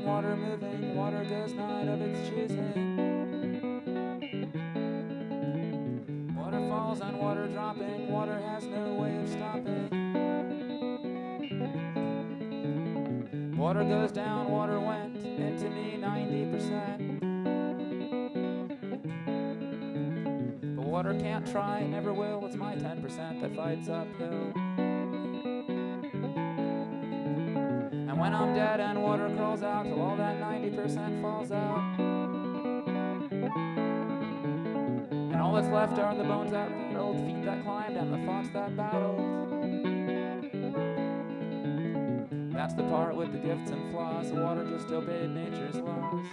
leaking, water moving, water goes not of its choosing. Water falls and water dropping, water has no way of stopping. Water goes down, water went into me 90%. But water can't try, never will, it's my 10% that fights uphill. When I'm dead and water crawls out till all that 90% falls out. And all that's left are the bones that rattled, feet that climbed, and the thoughts that battled. That's the part with the gifts and flaws. The water just obeyed nature's laws.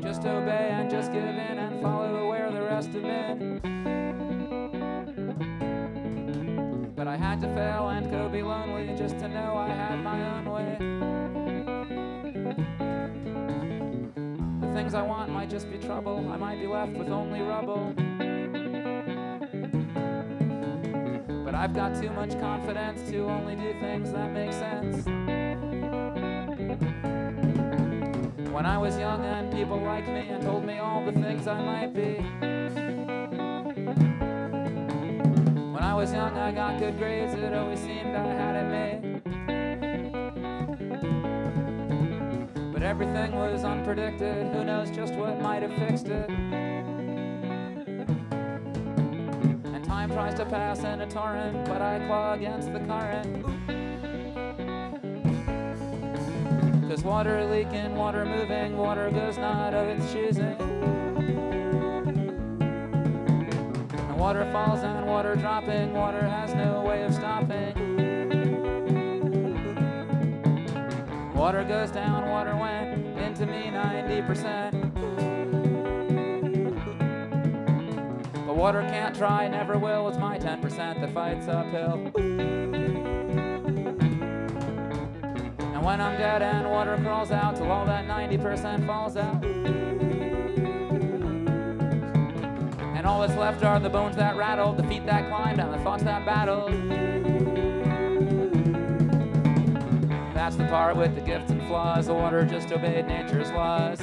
Just obey and just give in and follow where the rest have been. But I had to fail and go be lonely just to know I had my own way. The things I want might just be trouble. I might be left with only rubble. But I've got too much confidence to only do things that make sense. When I was young and people liked me and told me all the things I might be. When I was young, I got good grades, it always seemed I had it made. But everything was unpredicted, who knows just what might have fixed it. And time tries to pass in a torrent, but I claw against the current. Water leaking, water moving, water goes not of its choosing. And water falls and water dropping, water has no way of stopping. Water goes down, water went into me 90%. But water can't try, never will, it's my 10% that fights uphill. When I'm dead and water crawls out till all that 90% falls out. And all that's left are the bones that rattled, the feet that climbed, and the thoughts that battled. That's the part with the gifts and flaws. The water just obeyed nature's laws.